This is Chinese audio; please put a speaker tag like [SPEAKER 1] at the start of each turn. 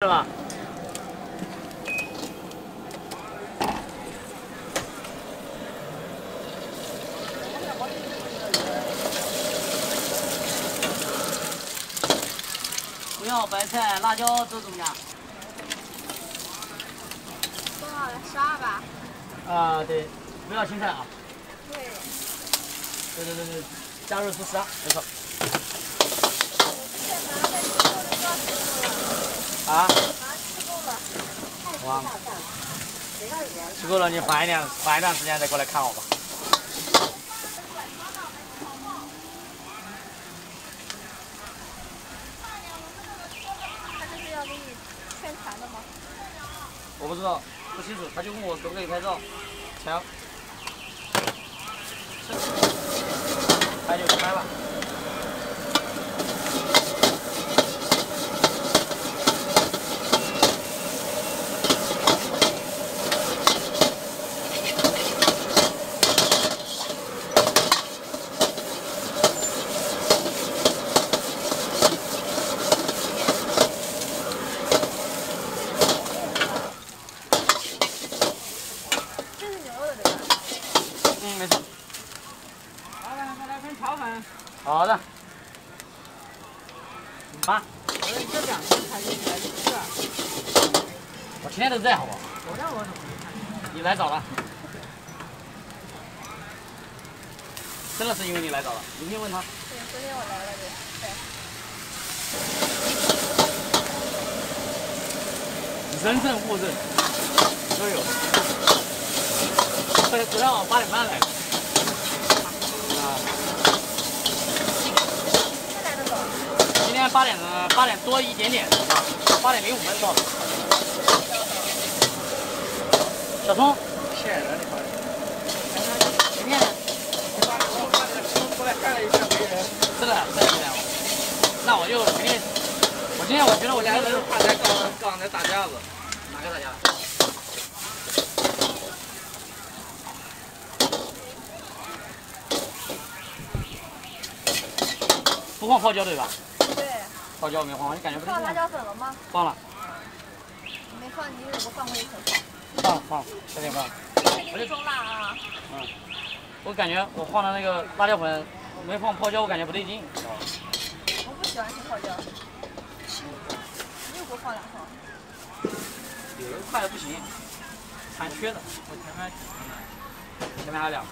[SPEAKER 1] 是吧？不要白菜、辣椒都怎么样？
[SPEAKER 2] 多少的？十二吧。
[SPEAKER 1] 啊，对，不要青菜啊。
[SPEAKER 2] 对。
[SPEAKER 1] 对对对对，加入是十二，没错。啊？哇！吃够了，你缓一点，缓一段时间再过来看我吧。
[SPEAKER 2] 他这是要给你宣传的吗？
[SPEAKER 1] 我不知道，不清楚，他就问我可不可以拍照，强。拍就拍吧。嗯，没错。
[SPEAKER 3] 老板，再来份炒粉。
[SPEAKER 1] 好的。妈。
[SPEAKER 3] 我说这两天才进来一次。
[SPEAKER 1] 我天天都在，好不好？
[SPEAKER 3] 昨天我怎么没看见？
[SPEAKER 1] 你来早了。真的是因为你来早了，明天问他。
[SPEAKER 2] 对，昨天我来了对。
[SPEAKER 1] 对。人证物证都有。昨天晚上八点半来。的。啊。
[SPEAKER 2] 今天。
[SPEAKER 1] 八点八点多一点点，八点零五分到。小聪。
[SPEAKER 3] 骗人的，好
[SPEAKER 1] 像。今天。
[SPEAKER 3] 过来干了一下没人。
[SPEAKER 1] 是的，是的。那我就肯定，我今天我觉得我
[SPEAKER 3] 两个人怕在杠杠在打架子。
[SPEAKER 1] 哪个打架？不放泡椒对吧？
[SPEAKER 2] 对。
[SPEAKER 1] 泡椒没放，你感觉不
[SPEAKER 2] 放辣椒粉了吗？
[SPEAKER 1] 放了。
[SPEAKER 2] 没放，你给我放过一口。
[SPEAKER 1] 放了放了，这点放了。
[SPEAKER 2] 我就中辣啊。
[SPEAKER 1] 嗯。我感觉我放的那个辣椒粉没放泡椒，我感觉不对劲。
[SPEAKER 2] 我不喜欢吃泡椒。你又给我放两层。
[SPEAKER 1] 有人快的不行，残缺的。
[SPEAKER 3] 我前面
[SPEAKER 1] 前面还有两个。